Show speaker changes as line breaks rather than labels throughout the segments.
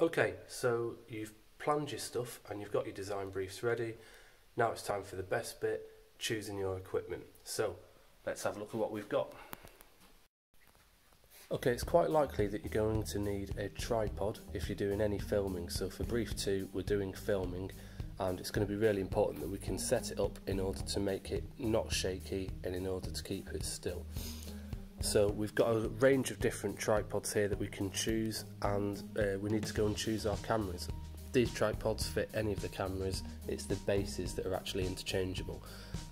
Okay, so you've planned your stuff and you've got your design briefs ready. Now it's time for the best bit, choosing your equipment. So let's have a look at what we've got. Okay, it's quite likely that you're going to need a tripod if you're doing any filming. So for brief two, we're doing filming and it's going to be really important that we can set it up in order to make it not shaky and in order to keep it still. So we've got a range of different tripods here that we can choose and uh, we need to go and choose our cameras. These tripods fit any of the cameras, it's the bases that are actually interchangeable.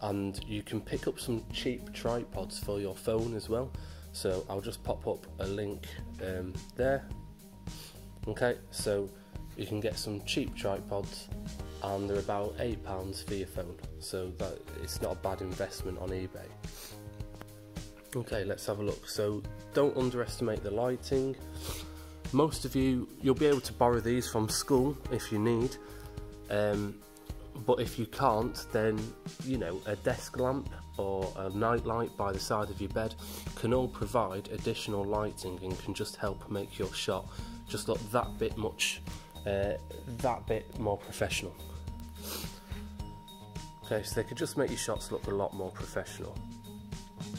And you can pick up some cheap tripods for your phone as well. So I'll just pop up a link um, there. Okay, so you can get some cheap tripods and they're about £8 for your phone. So that it's not a bad investment on eBay. Okay, let's have a look. So don't underestimate the lighting. Most of you, you'll be able to borrow these from school if you need. Um, but if you can't, then you know a desk lamp or a night light by the side of your bed can all provide additional lighting and can just help make your shot just look that bit much, uh, that bit more professional. Okay, so they could just make your shots look a lot more professional.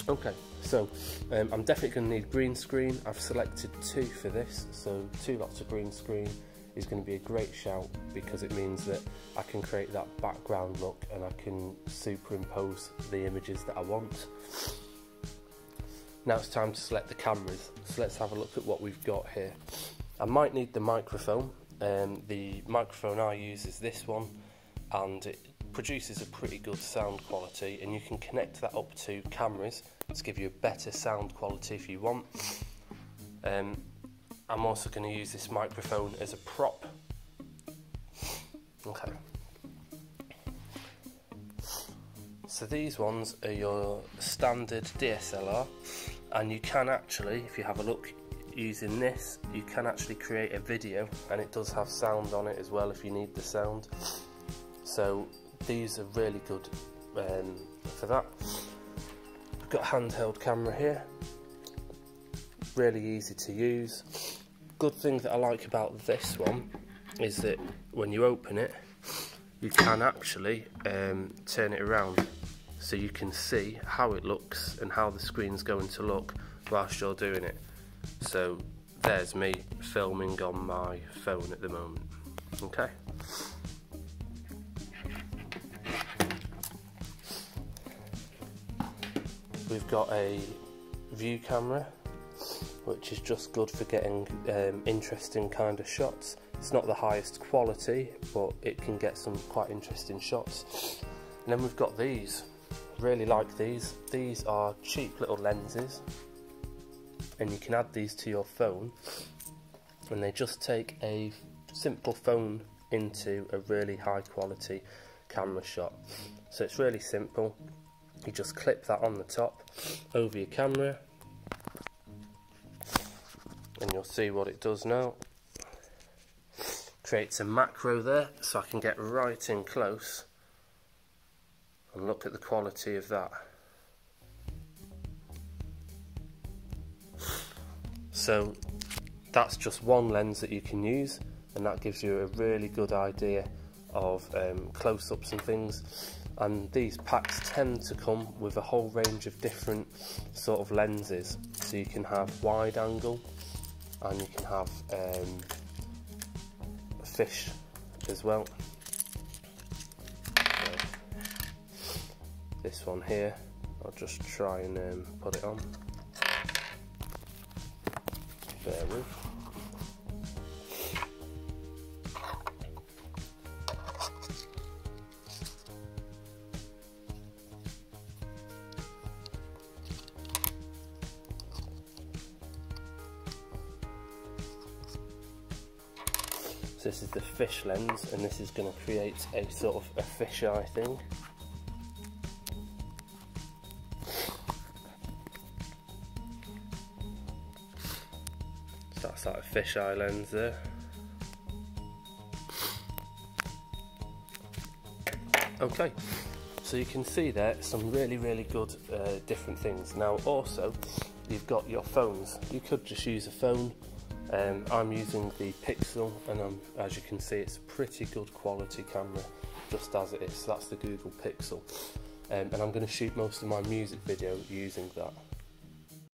Okay, so um, I'm definitely going to need green screen. I've selected two for this, so two lots of green screen is going to be a great shout because it means that I can create that background look and I can superimpose the images that I want. Now it's time to select the cameras, so let's have a look at what we've got here. I might need the microphone. Um, the microphone I use is this one and it produces a pretty good sound quality and you can connect that up to cameras to give you a better sound quality if you want. Um, I'm also going to use this microphone as a prop. Okay. So these ones are your standard DSLR and you can actually, if you have a look using this, you can actually create a video and it does have sound on it as well if you need the sound. So these are really good um, for that. I've got a handheld camera here, really easy to use. Good thing that I like about this one is that when you open it, you can actually um, turn it around so you can see how it looks and how the screen's going to look whilst you're doing it. So there's me filming on my phone at the moment. Okay. We've got a view camera which is just good for getting um, interesting kind of shots. It's not the highest quality but it can get some quite interesting shots. And then we've got these, really like these. These are cheap little lenses and you can add these to your phone and they just take a simple phone into a really high quality camera shot. So it's really simple you just clip that on the top over your camera and you'll see what it does now. Creates a macro there so I can get right in close and look at the quality of that. So that's just one lens that you can use and that gives you a really good idea of um, close-ups and things and these packs tend to come with a whole range of different sort of lenses. So you can have wide angle and you can have um, fish as well. So this one here I'll just try and um, put it on. Bear with So this is the fish lens and this is going to create a sort of a fisheye thing. So that's like a fisheye lens there. Okay, so you can see there some really really good uh, different things. Now also you've got your phones. You could just use a phone Um, I'm using the Pixel and I'm, as you can see it's a pretty good quality camera just as it is, so that's the Google Pixel um, and I'm going to shoot most of my music video using that.